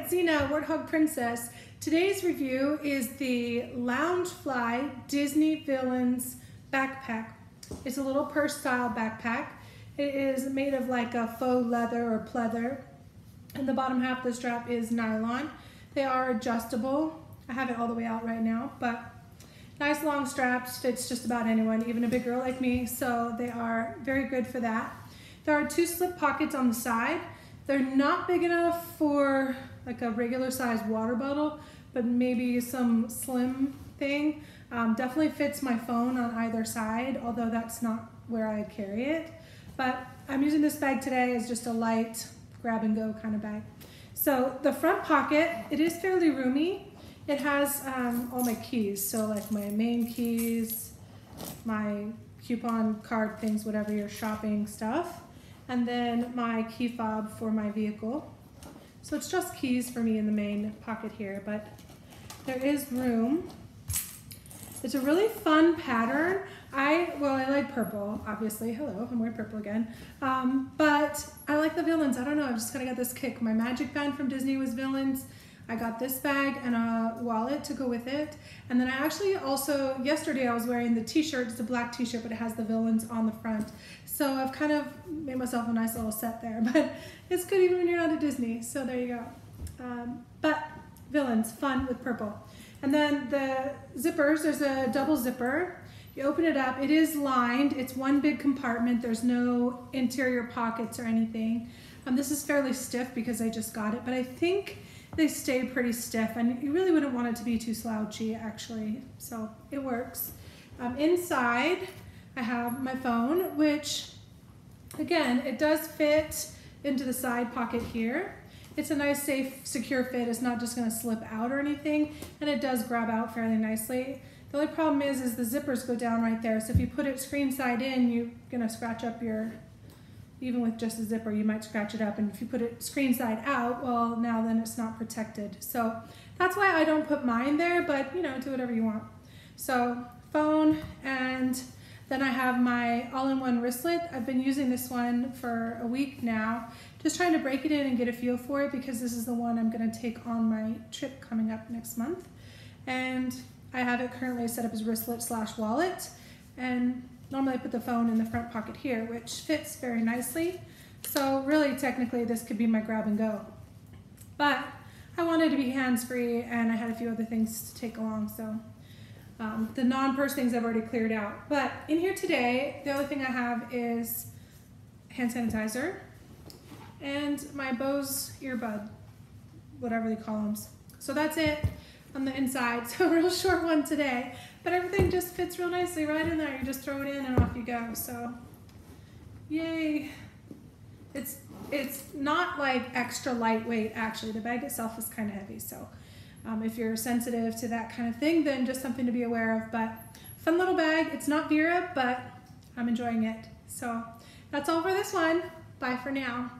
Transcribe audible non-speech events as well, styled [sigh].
it's Zena, Warthog Princess. Today's review is the Loungefly Disney Villains backpack. It's a little purse style backpack. It is made of like a faux leather or pleather. And the bottom half of the strap is nylon. They are adjustable. I have it all the way out right now, but nice long straps, fits just about anyone, even a big girl like me. So they are very good for that. There are two slip pockets on the side. They're not big enough for like a regular size water bottle, but maybe some slim thing. Um, definitely fits my phone on either side, although that's not where I carry it. But I'm using this bag today as just a light grab and go kind of bag. So the front pocket, it is fairly roomy. It has um, all my keys, so like my main keys, my coupon card things, whatever your shopping stuff and then my key fob for my vehicle. So it's just keys for me in the main pocket here, but there is room. It's a really fun pattern. I, well, I like purple, obviously. Hello, I'm wearing purple again. Um, but I like the villains. I don't know, I just kind of got this kick. My magic band from Disney was villains. I got this bag and a wallet to go with it. And then I actually also, yesterday I was wearing the t-shirt, it's a black t-shirt, but it has the villains on the front. So I've kind of made myself a nice little set there, [laughs] but it's good even when you're not at Disney. So there you go. Um, but villains, fun with purple. And then the zippers, there's a double zipper. You open it up, it is lined. It's one big compartment. There's no interior pockets or anything. Um, this is fairly stiff because I just got it, but I think they stay pretty stiff and you really wouldn't want it to be too slouchy actually. So it works. Um, inside I have my phone, which again, it does fit into the side pocket here. It's a nice, safe, secure fit. It's not just gonna slip out or anything, and it does grab out fairly nicely. The only problem is, is the zippers go down right there. So if you put it screen side in, you're gonna scratch up your even with just a zipper, you might scratch it up. And if you put it screen side out, well, now then it's not protected. So that's why I don't put mine there, but you know, do whatever you want. So phone, and then I have my all-in-one wristlet. I've been using this one for a week now, just trying to break it in and get a feel for it because this is the one I'm gonna take on my trip coming up next month. And I have it currently set up as wristlet slash wallet. And Normally I put the phone in the front pocket here, which fits very nicely. So really, technically, this could be my grab and go. But I wanted to be hands-free and I had a few other things to take along, so um, the non-purse things I've already cleared out. But in here today, the other thing I have is hand sanitizer and my Bose earbud, whatever they call them. So that's it on the inside. [laughs] So real short one today, but everything just fits real nicely right in there. You just throw it in and off you go. So yay. It's, it's not like extra lightweight actually. The bag itself is kind of heavy. So um, if you're sensitive to that kind of thing, then just something to be aware of. But fun little bag. It's not Vera, but I'm enjoying it. So that's all for this one. Bye for now.